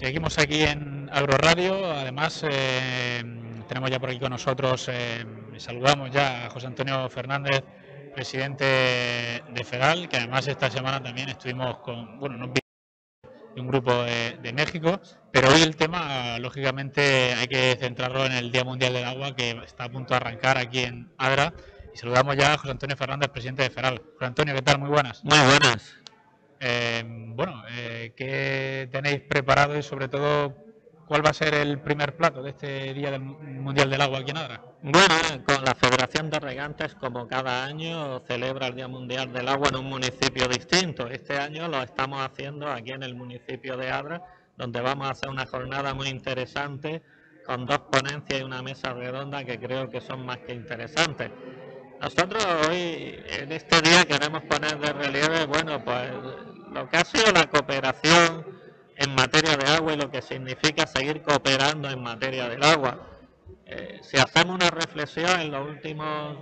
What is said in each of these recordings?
Seguimos aquí en Agroradio, además eh, tenemos ya por aquí con nosotros, eh, saludamos ya a José Antonio Fernández, presidente de FEDAL, que además esta semana también estuvimos con, bueno, no un grupo de, México, pero hoy el tema, lógicamente, hay que centrarlo en el Día Mundial del Agua, que está a punto de arrancar aquí en Adra, y saludamos ya a José Antonio Fernández, presidente de FEDAL. José Antonio, ¿qué tal? Muy buenas. Muy buenas. Eh, bueno, eh, ¿qué tenéis preparado y sobre todo cuál va a ser el primer plato de este Día del Mundial del Agua aquí en Adra? Bueno, con la Federación de Regantes, como cada año, celebra el Día Mundial del Agua en un municipio distinto. Este año lo estamos haciendo aquí en el municipio de Adra, donde vamos a hacer una jornada muy interesante con dos ponencias y una mesa redonda que creo que son más que interesantes. Nosotros hoy, en este día, queremos poner de relieve, bueno, pues lo que ha sido la cooperación en materia de agua y lo que significa seguir cooperando en materia del agua. Eh, si hacemos una reflexión en los últimos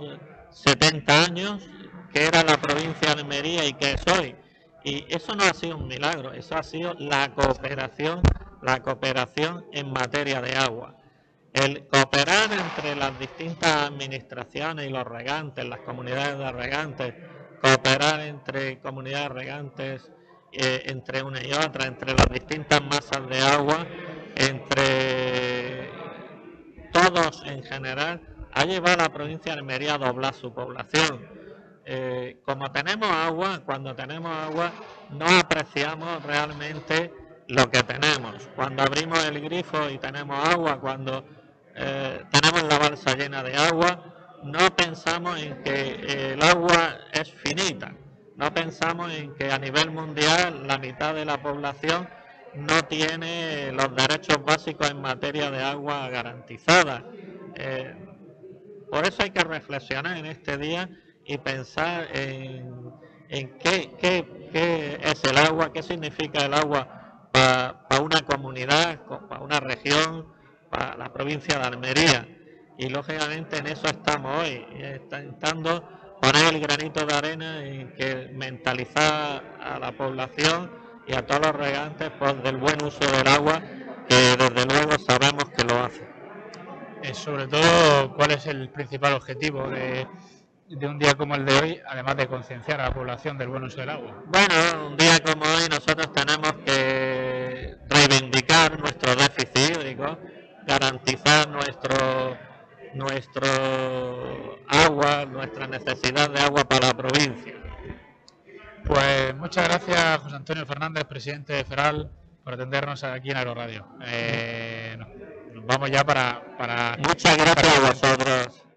70 años, que era la provincia de Almería y que es hoy, y eso no ha sido un milagro, eso ha sido la cooperación, la cooperación en materia de agua. El cooperar entre las distintas administraciones y los regantes, las comunidades de regantes, cooperar entre comunidades regantes, eh, entre una y otra, entre las distintas masas de agua, entre todos en general, ha llevado a la provincia de Almería a doblar su población. Eh, como tenemos agua, cuando tenemos agua, no apreciamos realmente lo que tenemos. Cuando abrimos el grifo y tenemos agua, cuando eh, tenemos la balsa llena de agua, no pensamos en que el agua es finita, no pensamos en que a nivel mundial la mitad de la población no tiene los derechos básicos en materia de agua garantizada. Eh, por eso hay que reflexionar en este día y pensar en, qué, es el agua, qué significa el agua para una comunidad, para una región, para la provincia de Almería. Y lógicamente en eso estamos hoy, intentando poner el granito de arena en que mentalizar a la población y a todos los regantes pues, del buen uso del agua, que desde luego sabemos que lo hace. Eh, sobre todo, ¿cuál es el principal objetivo de, de un día como el de hoy, además de concienciar a la población del buen uso del agua? Bueno, un día como hoy nosotros tenemos que reivindicar nuestro déficit hídrico, garantizar nuestro nuestro agua, nuestra necesidad de agua para la provincia. Pues muchas gracias José Antonio Fernández, presidente de Feral, por atendernos aquí en Aeroradio. Eh, nos vamos ya para... para muchas gracias a vosotros.